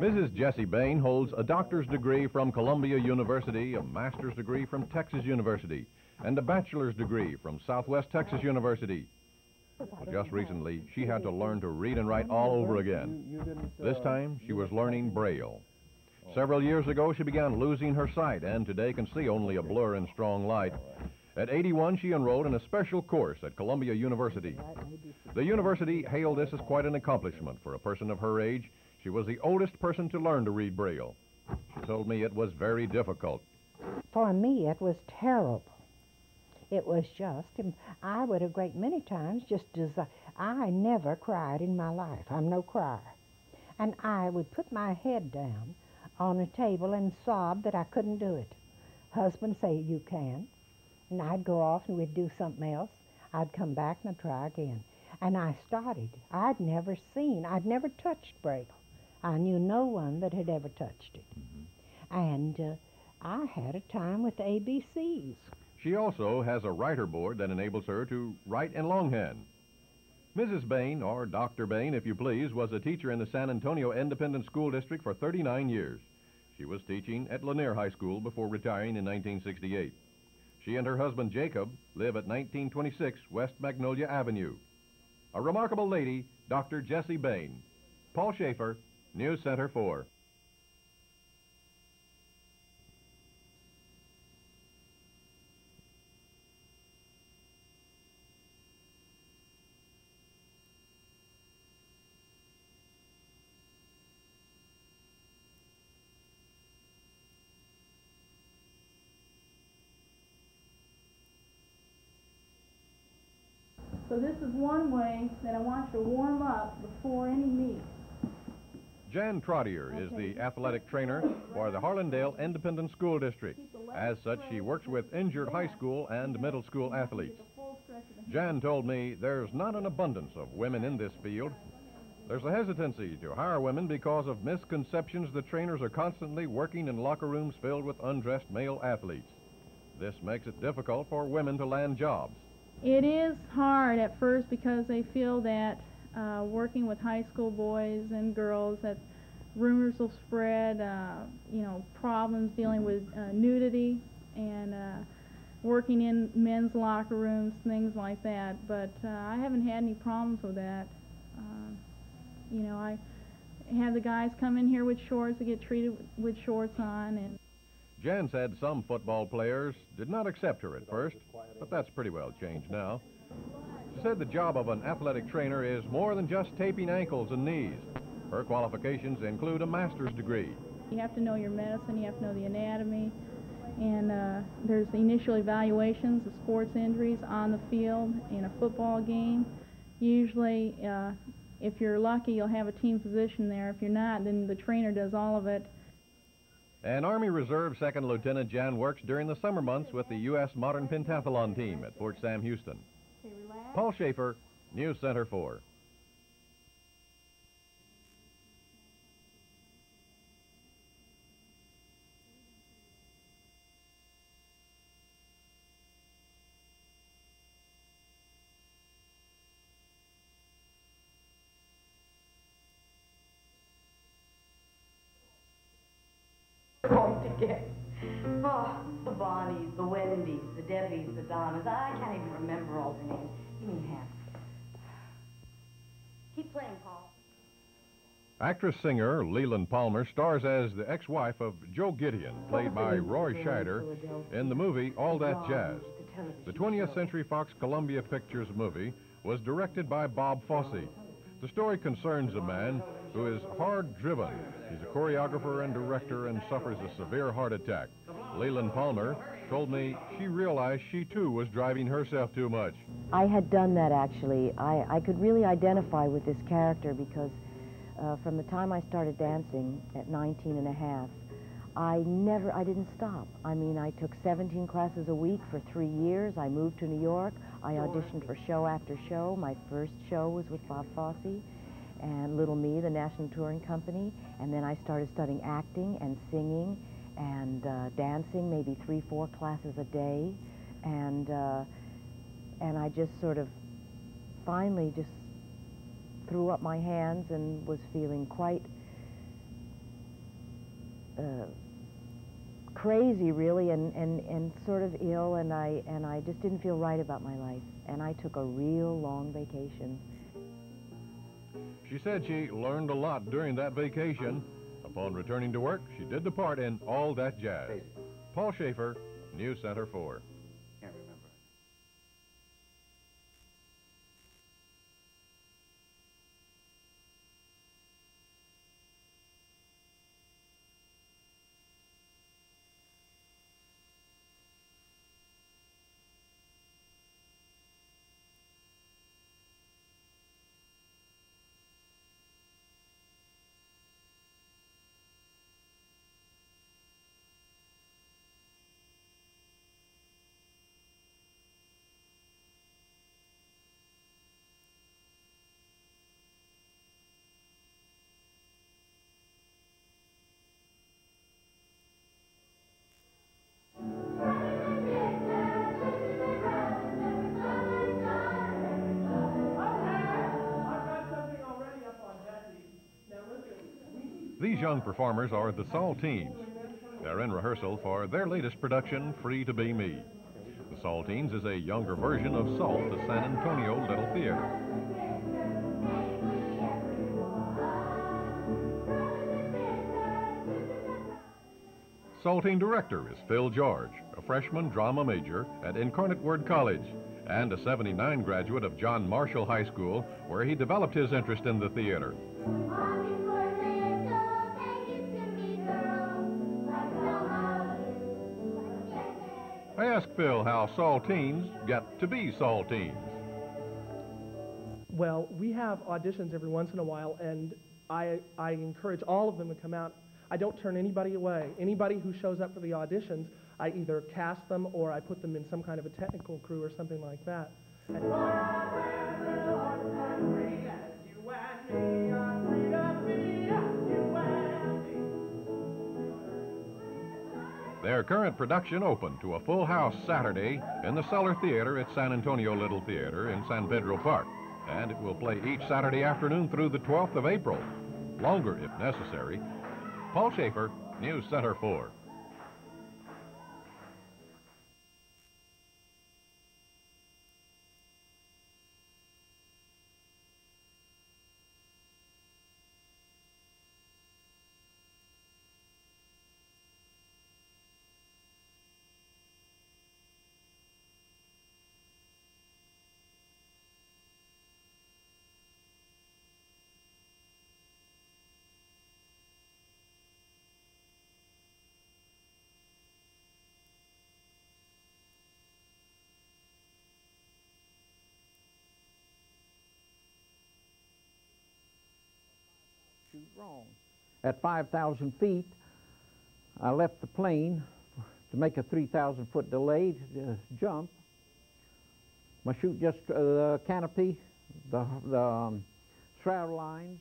Mrs. Jessie Bain holds a doctor's degree from Columbia University, a master's degree from Texas University, and a bachelor's degree from Southwest Texas University. Just recently, she had to learn to read and write all over again. This time, she was learning Braille. Several years ago, she began losing her sight and today can see only a blur in strong light. At 81, she enrolled in a special course at Columbia University. The university hailed this as quite an accomplishment for a person of her age. She was the oldest person to learn to read Braille. She told me it was very difficult. For me, it was terrible. It was just, I would a great many times just desi- I never cried in my life. I'm no crier. And I would put my head down on a table and sob that I couldn't do it. Husband say, you can. And I'd go off and we'd do something else. I'd come back and I'd try again. And I started. I'd never seen, I'd never touched Braille. I knew no one that had ever touched it. Mm-hmm. And uh, I had a time with ABCs. She also has a writer board that enables her to write in longhand. Mrs. Bain, or Dr. Bain, if you please, was a teacher in the San Antonio Independent School District for 39 years. She was teaching at Lanier High School before retiring in 1968. She and her husband Jacob live at 1926 West Magnolia Avenue. A remarkable lady, Dr. Jessie Bain. Paul Schaefer, News Center 4. So this is one way that I want you to warm up before any meet. Jan Trottier is the athletic trainer for the Harlandale Independent School District. As such, she works with injured high school and middle school athletes. Jan told me there's not an abundance of women in this field. There's a hesitancy to hire women because of misconceptions the trainers are constantly working in locker rooms filled with undressed male athletes. This makes it difficult for women to land jobs. It is hard at first because they feel that uh, working with high school boys and girls that rumors will spread, uh, you know, problems dealing with uh, nudity and uh, working in men's locker rooms, things like that. But uh, I haven't had any problems with that. Uh, you know, I have the guys come in here with shorts, they get treated with shorts on, and Jan said some football players did not accept her at first, but that's pretty well changed now. Said the job of an athletic trainer is more than just taping ankles and knees. Her qualifications include a master's degree. You have to know your medicine, you have to know the anatomy, and uh, there's the initial evaluations of sports injuries on the field in a football game. Usually, uh, if you're lucky, you'll have a team physician there. If you're not, then the trainer does all of it. An Army Reserve Second Lieutenant Jan works during the summer months with the U.S. Modern Pentathlon team at Fort Sam Houston. Paul Schaefer, News Center 4. to get. Oh, the Bonnies, the Wendy's, the Debbies, the Donnas. I can't even remember all their names. Give me a. Keep playing, Paul. Actress singer Leland Palmer stars as the ex-wife of Joe Gideon, played by Roy Scheider, in the movie All That Jazz. The 20th Century Fox Columbia Pictures movie was directed by Bob Fosse. The story concerns a man who is hard driven. He's a choreographer and director and suffers a severe heart attack. Leland Palmer told me she realized she too was driving herself too much. I had done that actually. I, I could really identify with this character because uh, from the time I started dancing at 19 and a half, I never, I didn't stop. I mean, I took 17 classes a week for three years. I moved to New York. I auditioned for show after show. My first show was with Bob Fosse and Little Me, the National Touring Company. And then I started studying acting and singing and uh, dancing, maybe three, four classes a day. And, uh, and I just sort of finally just threw up my hands and was feeling quite uh, crazy, really, and, and, and sort of ill, and I, and I just didn't feel right about my life. And I took a real long vacation. She said she learned a lot during that vacation. Upon returning to work, she did the part in All That Jazz. Paul Schaefer, News Center 4. These young performers are the Saltines. They're in rehearsal for their latest production, Free to Be Me. The Saltines is a younger version of Salt, the San Antonio Little Theater. Saltine director is Phil George, a freshman drama major at Incarnate Word College and a 79 graduate of John Marshall High School, where he developed his interest in the theater. I asked Phil how Saltines get to be Saltines. Well, we have auditions every once in a while, and I, I encourage all of them to come out. I don't turn anybody away. Anybody who shows up for the auditions, I either cast them or I put them in some kind of a technical crew or something like that. And- Their current production opened to a full house Saturday in the Cellar Theater at San Antonio Little Theater in San Pedro Park. And it will play each Saturday afternoon through the 12th of April. Longer if necessary. Paul Schaefer, News Center 4. Wrong. At 5,000 feet, I left the plane to make a 3,000 foot delayed uh, jump. My chute just, uh, the canopy, the, the um, shroud lines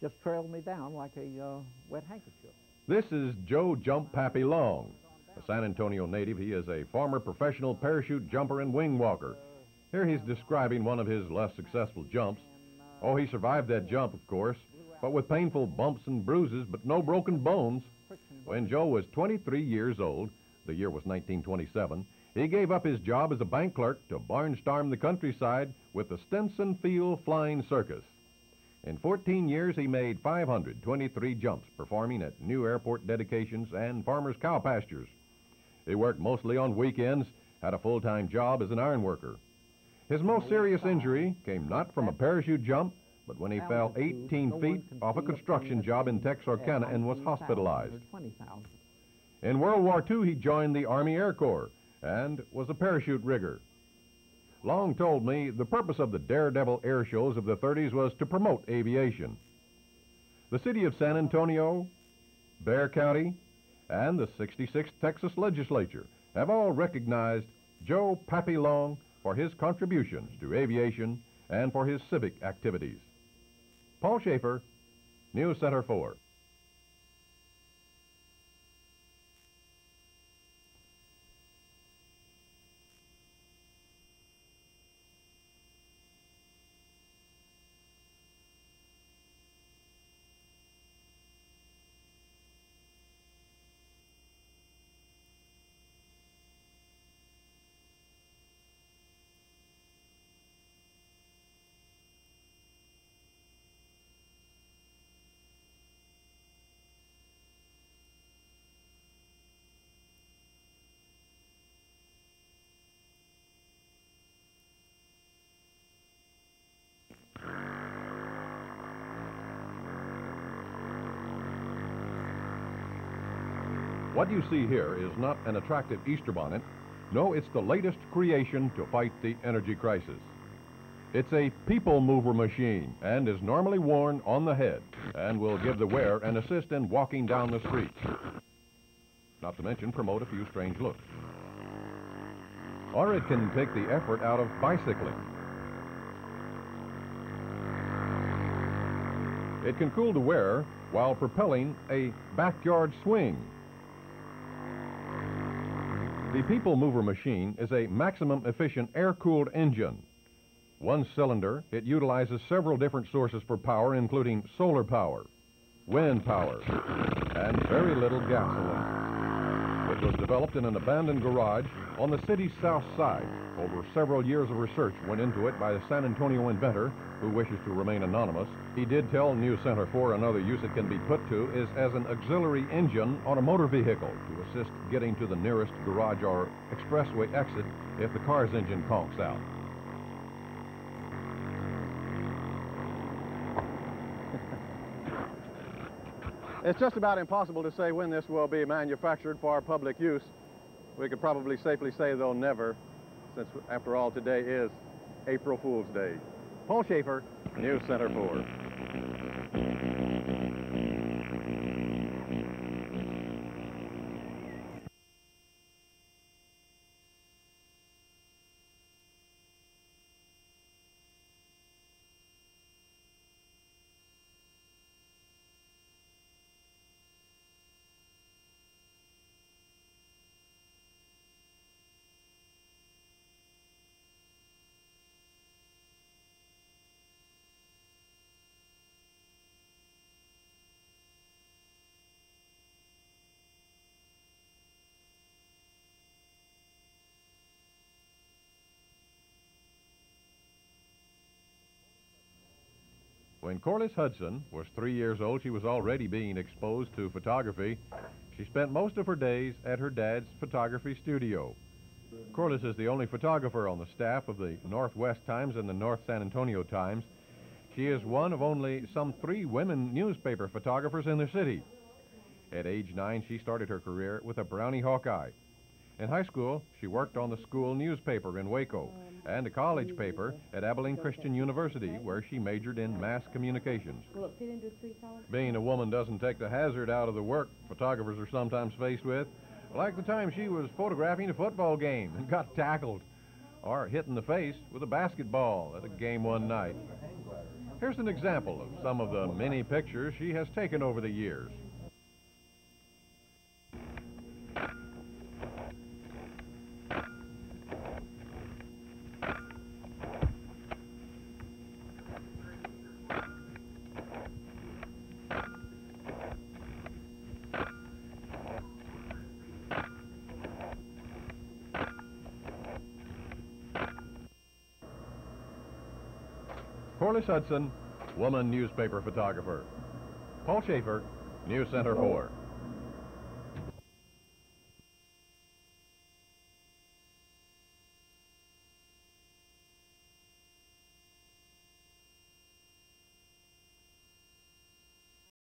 just trailed me down like a uh, wet handkerchief. This is Joe Jump Pappy Long. A San Antonio native, he is a former professional parachute jumper and wing walker. Here he's describing one of his less successful jumps. Oh, he survived that jump, of course, but with painful bumps and bruises, but no broken bones. When Joe was 23 years old, the year was 1927, he gave up his job as a bank clerk to barnstorm the countryside with the Stinson Field Flying Circus. In 14 years, he made 523 jumps, performing at new airport dedications and farmers' cow pastures. He worked mostly on weekends, had a full-time job as an iron worker. His most serious injury came not from a parachute jump, but when he fell 18 feet off a construction job in Texarkana and was hospitalized. In World War II, he joined the Army Air Corps and was a parachute rigger. Long told me the purpose of the daredevil air shows of the 30s was to promote aviation. The city of San Antonio, Bexar County, and the 66th Texas legislature have all recognized Joe Pappy Long for his contributions to aviation and for his civic activities. Paul Schaefer, News Center 4. What you see here is not an attractive Easter bonnet. No, it's the latest creation to fight the energy crisis. It's a people mover machine and is normally worn on the head and will give the wearer an assist in walking down the street. Not to mention promote a few strange looks. Or it can take the effort out of bicycling. It can cool the wearer while propelling a backyard swing. The People Mover machine is a maximum efficient air-cooled engine. One cylinder, it utilizes several different sources for power, including solar power, wind power, and very little gasoline. It was developed in an abandoned garage on the city's south side. Over several years of research went into it by a San Antonio inventor who wishes to remain anonymous. He did tell News Center 4 another use it can be put to is as an auxiliary engine on a motor vehicle to assist getting to the nearest garage or expressway exit if the car's engine conks out. It's just about impossible to say when this will be manufactured for public use. We could probably safely say they'll never, since after all today is April Fool's Day. Paul Schaefer, News Center 4. When Corliss Hudson was three years old, she was already being exposed to photography. She spent most of her days at her dad's photography studio. Corliss is the only photographer on the staff of the Northwest Times and the North San Antonio Times. She is one of only some three women newspaper photographers in the city. At age nine, she started her career with a Brownie Hawkeye. In high school, she worked on the school newspaper in Waco and a college paper at Abilene Christian University, where she majored in mass communications. Will it fit into three colors? Being a woman doesn't take the hazard out of the work photographers are sometimes faced with, like the time she was photographing a football game and got tackled, or hit in the face with a basketball at a game one night. Here's an example of some of the many pictures she has taken over the years. Corliss Hudson, woman newspaper photographer. Paul Schaefer, News Center 4.